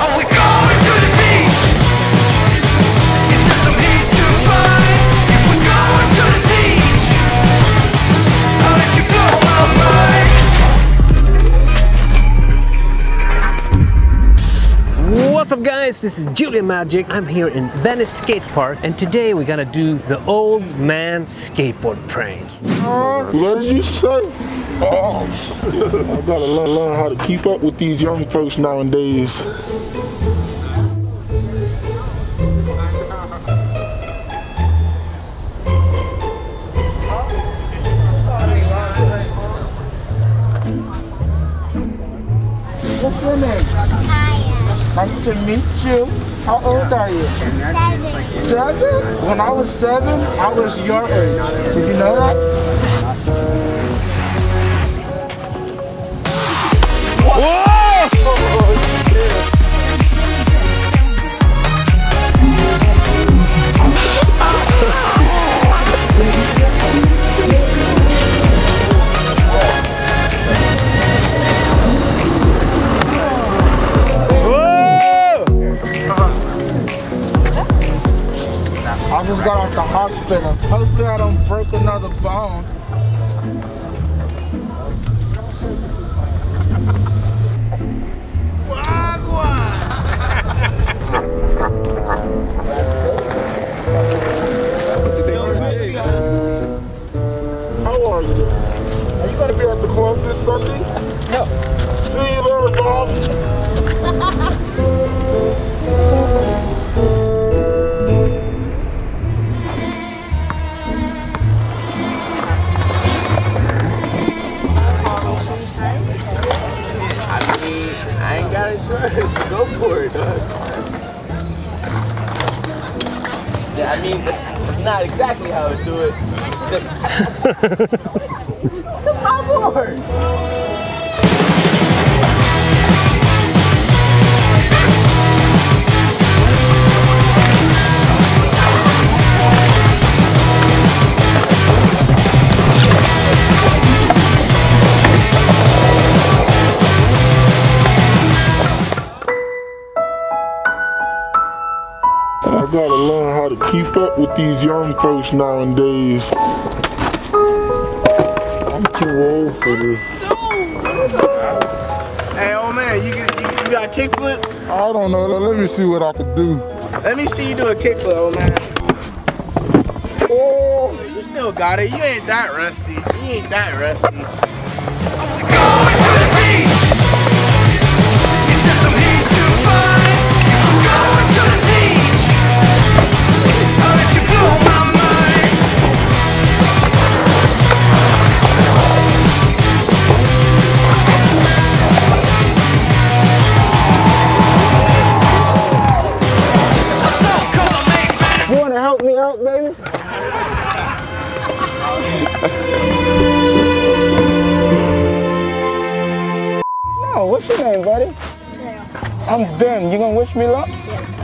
Are we guys, this is Julien Magic. I'm here in Venice Skate Park and today we're gonna do the old man skateboard prank. What did you say? Oh. I gotta learn, learn how to keep up with these young folks nowadays. Nice to meet you. How old are you? Seven? Seven? When I was seven, I was your age. Did you know that? Hospital. Hopefully I don't break another bone. How are you? Are you gonna be at the club this Sunday? No. See you later, Bob. Ain't insurance, go for it, dog. Yeah, I mean, that's not exactly how I do it. that's my board. Keep up with these young folks nowadays. I'm too old for this. Hey, old man, you, get- you, you got kick flips? I don't know. Let me see what I can do. Let me see you do a kick flip, old man. Oh, You still got it. You ain't that rusty. You ain't that rusty. Are we going to the beach? Help me out, baby? No, what's your name, buddy? I'm Ben. You gonna wish me luck? Yeah.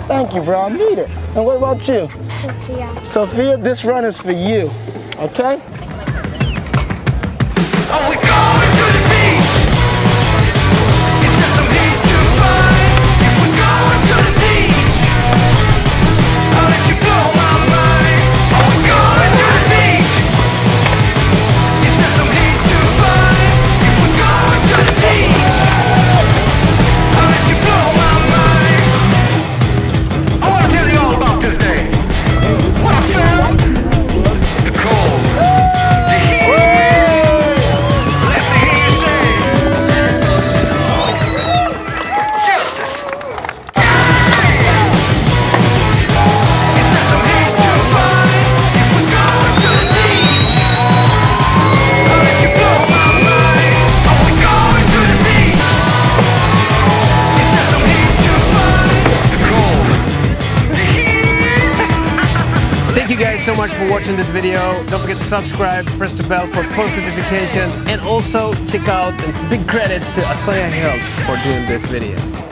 Thank you, bro. I need it. And what about you? Sophia. Sophia, this run is for you. Okay? Are we going Thank you guys so much for watching this video. Don't forget to subscribe, press the bell for post notification and also check out big credits to Asaya Hill for doing this video.